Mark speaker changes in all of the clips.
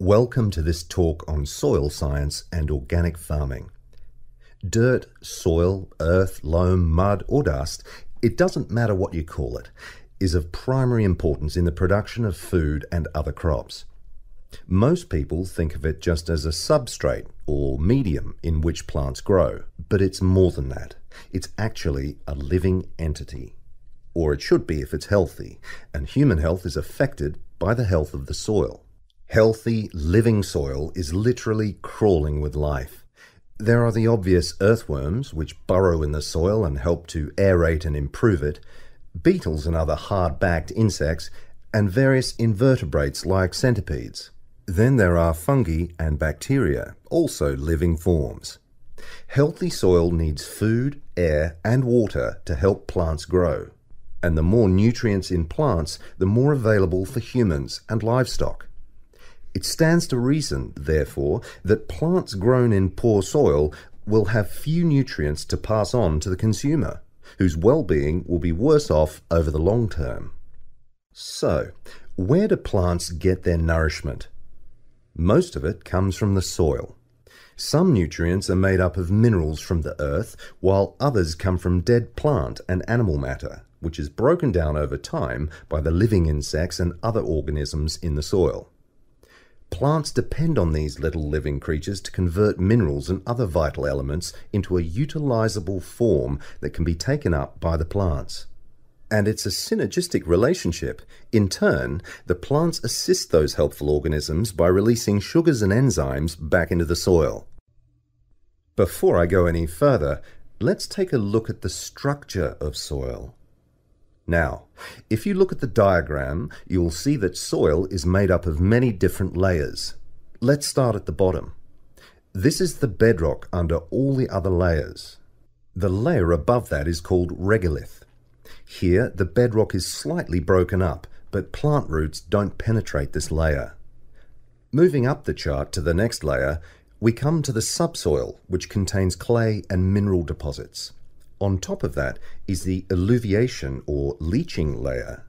Speaker 1: Welcome to this talk on soil science and organic farming. Dirt, soil, earth, loam, mud, or dust, it doesn't matter what you call it, is of primary importance in the production of food and other crops. Most people think of it just as a substrate or medium in which plants grow, but it's more than that. It's actually a living entity. Or it should be if it's healthy, and human health is affected by the health of the soil. Healthy, living soil is literally crawling with life. There are the obvious earthworms, which burrow in the soil and help to aerate and improve it, beetles and other hard backed insects, and various invertebrates like centipedes. Then there are fungi and bacteria, also living forms. Healthy soil needs food, air, and water to help plants grow. And the more nutrients in plants, the more available for humans and livestock. It stands to reason, therefore, that plants grown in poor soil will have few nutrients to pass on to the consumer, whose well-being will be worse off over the long term. So, where do plants get their nourishment? Most of it comes from the soil. Some nutrients are made up of minerals from the earth, while others come from dead plant and animal matter, which is broken down over time by the living insects and other organisms in the soil. Plants depend on these little living creatures to convert minerals and other vital elements into a utilizable form that can be taken up by the plants and it's a synergistic relationship. In turn, the plants assist those helpful organisms by releasing sugars and enzymes back into the soil. Before I go any further, let's take a look at the structure of soil. Now, if you look at the diagram, you'll see that soil is made up of many different layers. Let's start at the bottom. This is the bedrock under all the other layers. The layer above that is called regolith. Here, the bedrock is slightly broken up, but plant roots don't penetrate this layer. Moving up the chart to the next layer, we come to the subsoil, which contains clay and mineral deposits. On top of that is the eluviation or leaching layer.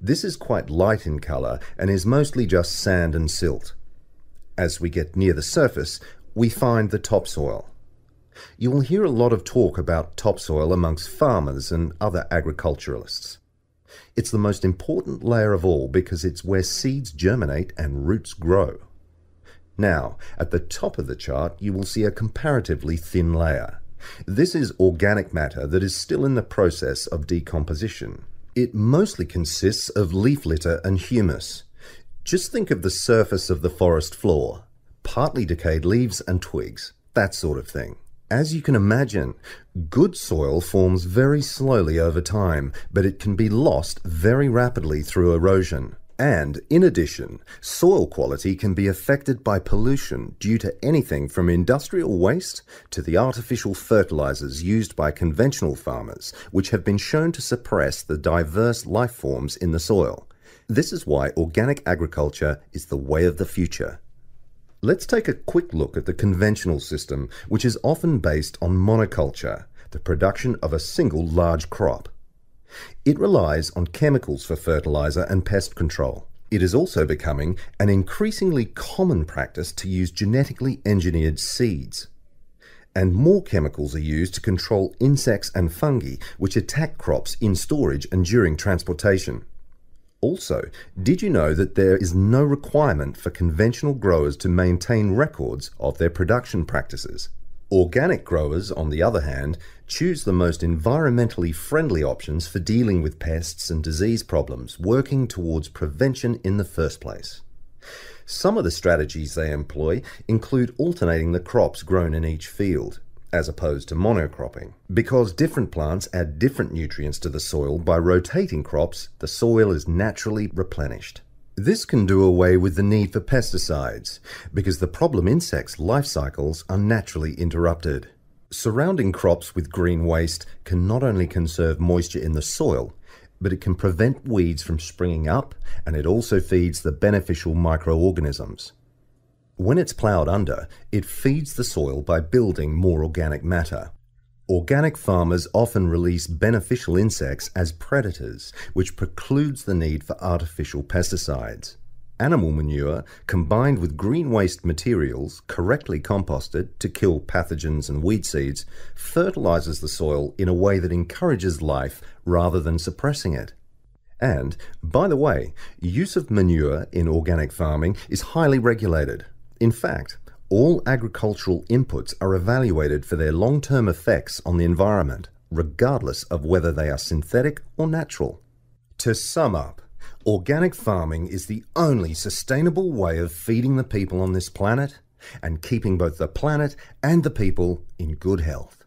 Speaker 1: This is quite light in colour and is mostly just sand and silt. As we get near the surface, we find the topsoil. You will hear a lot of talk about topsoil amongst farmers and other agriculturalists. It's the most important layer of all because it's where seeds germinate and roots grow. Now, at the top of the chart, you will see a comparatively thin layer. This is organic matter that is still in the process of decomposition. It mostly consists of leaf litter and humus. Just think of the surface of the forest floor, partly decayed leaves and twigs, that sort of thing. As you can imagine, good soil forms very slowly over time, but it can be lost very rapidly through erosion. And, in addition, soil quality can be affected by pollution due to anything from industrial waste to the artificial fertilizers used by conventional farmers, which have been shown to suppress the diverse life forms in the soil. This is why organic agriculture is the way of the future. Let's take a quick look at the conventional system, which is often based on monoculture, the production of a single large crop. It relies on chemicals for fertilizer and pest control. It is also becoming an increasingly common practice to use genetically engineered seeds. And more chemicals are used to control insects and fungi which attack crops in storage and during transportation. Also, did you know that there is no requirement for conventional growers to maintain records of their production practices? Organic growers, on the other hand, choose the most environmentally friendly options for dealing with pests and disease problems, working towards prevention in the first place. Some of the strategies they employ include alternating the crops grown in each field, as opposed to monocropping. Because different plants add different nutrients to the soil by rotating crops, the soil is naturally replenished. This can do away with the need for pesticides, because the problem insects' life cycles are naturally interrupted. Surrounding crops with green waste can not only conserve moisture in the soil, but it can prevent weeds from springing up and it also feeds the beneficial microorganisms. When it's ploughed under, it feeds the soil by building more organic matter. Organic farmers often release beneficial insects as predators, which precludes the need for artificial pesticides. animal manure combined with green waste materials correctly composted to kill pathogens and weed seeds fertilizes the soil in a way that encourages life rather than suppressing it. And, by the way, use of manure in organic farming is highly regulated. In fact, all agricultural inputs are evaluated for their long term effects on the environment, regardless of whether they are synthetic or natural. To sum up, organic farming is the only sustainable way of feeding the people on this planet and keeping both the planet and the people in good health.